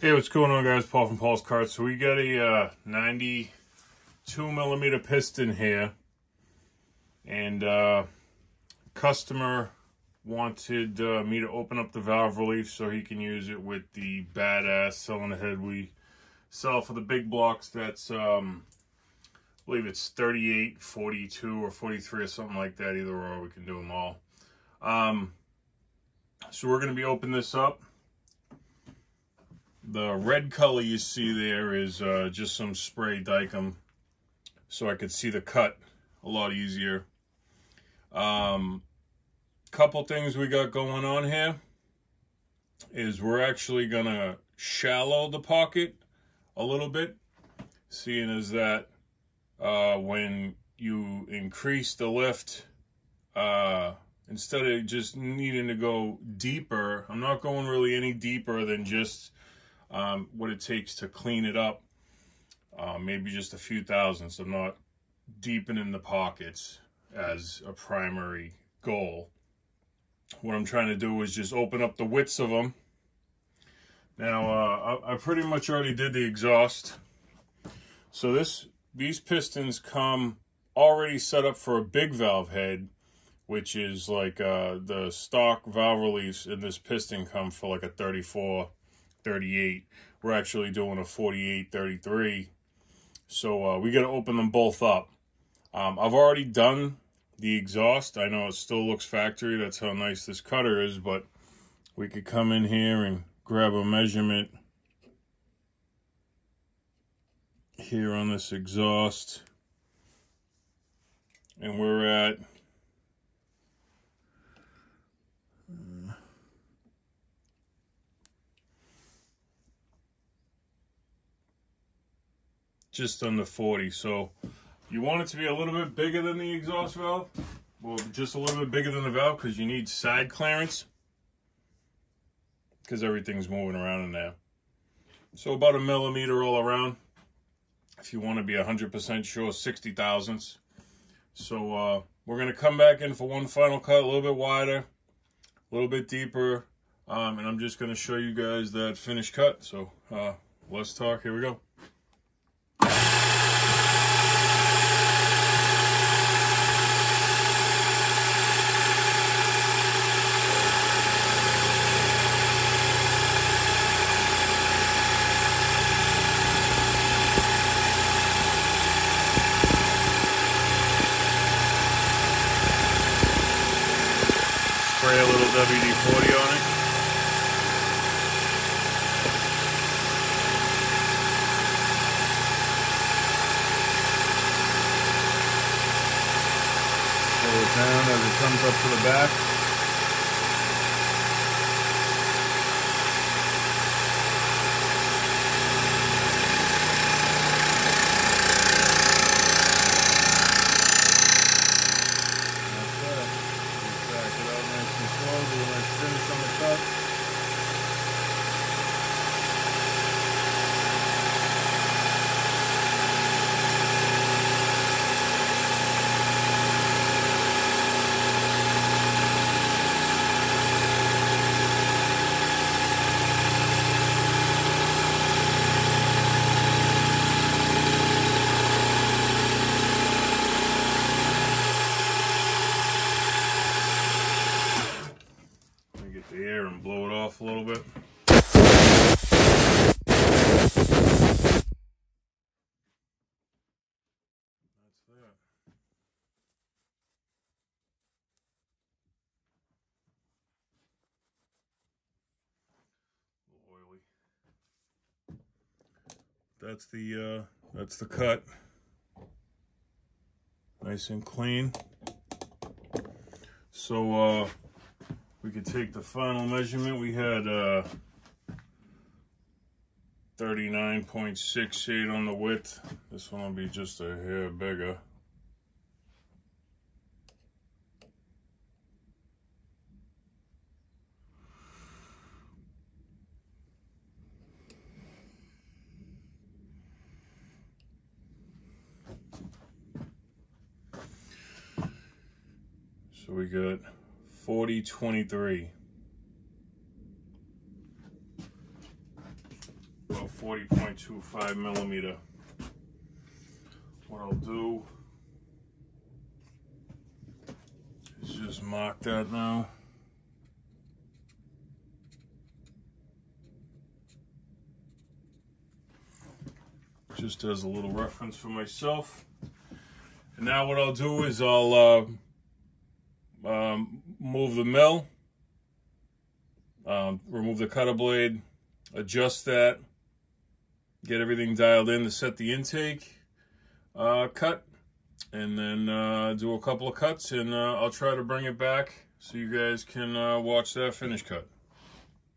Hey, what's going on, guys? Paul from Paul's Karts. So we got a uh, 92 millimeter piston here, and uh, customer wanted uh, me to open up the valve relief so he can use it with the badass cylinder head we sell for the big blocks. That's um, I believe it's 38, 42, or 43 or something like that. Either or, we can do them all. Um, so we're going to be opening this up. The red color you see there is uh, just some spray Dykem so I could see the cut a lot easier. Um, couple things we got going on here is we're actually going to shallow the pocket a little bit, seeing as that uh, when you increase the lift, uh, instead of just needing to go deeper, I'm not going really any deeper than just um, what it takes to clean it up. Uh, maybe just a few thousandths. I'm not deepening the pockets as a primary goal. What I'm trying to do is just open up the widths of them. Now, uh, I, I pretty much already did the exhaust. So this these pistons come already set up for a big valve head, which is like uh, the stock valve reliefs in this piston come for like a 34 38. We're actually doing a 48, 33. So uh, we got to open them both up. Um, I've already done the exhaust. I know it still looks factory. That's how nice this cutter is, but we could come in here and grab a measurement here on this exhaust. And we're at just under 40. So you want it to be a little bit bigger than the exhaust valve. Well, just a little bit bigger than the valve because you need side clearance because everything's moving around in there. So about a millimeter all around. If you want to be 100% sure, 60 thousandths. So uh, we're going to come back in for one final cut, a little bit wider, a little bit deeper. Um, and I'm just going to show you guys that finished cut. So uh, let's talk. Here we go. Spray a little WD-40 on it. Down as it comes up to the back. finish on the cut. Let me get the air and blow it a little bit. That's the uh, that's the cut. Nice and clean. So uh we could take the final measurement. We had uh, 39.68 on the width. This one will be just a hair bigger. So we got 4023. about 40.25 millimeter. What I'll do is just mark that now. Just as a little reference for myself. And now what I'll do is I'll uh, um, move the mill, um, remove the cutter blade, adjust that, get everything dialed in to set the intake, uh, cut, and then uh, do a couple of cuts, and uh, I'll try to bring it back so you guys can uh, watch that finish cut.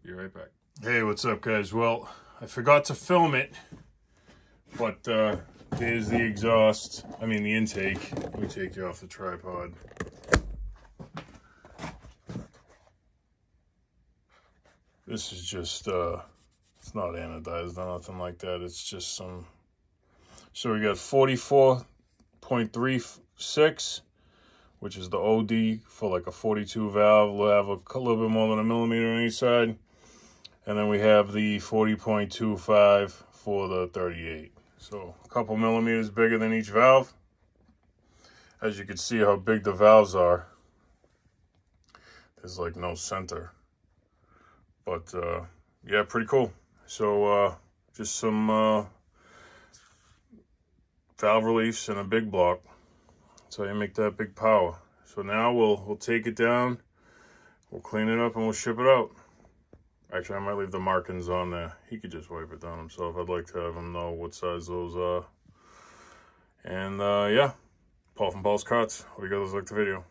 Be right back. Hey, what's up, guys? Well, I forgot to film it, but uh, Here's the exhaust, I mean the intake. Let me take you off the tripod. This is just, uh, it's not anodized or nothing like that. It's just some, so we got 44.36, which is the OD for like a 42 valve. We'll have a, little bit more than a millimeter on each side. And then we have the 40.25 for the 38. So a couple millimeters bigger than each valve. As you can see how big the valves are. There's like no center. But uh, yeah, pretty cool. So uh, just some uh, valve reliefs and a big block. How you make that big power. So now we'll we'll take it down, we'll clean it up, and we'll ship it out. Actually, I might leave the markings on there. He could just wipe it down himself. I'd like to have him know what size those are. And, uh, yeah. Paul from Paul's Karts. Hope you guys like the video.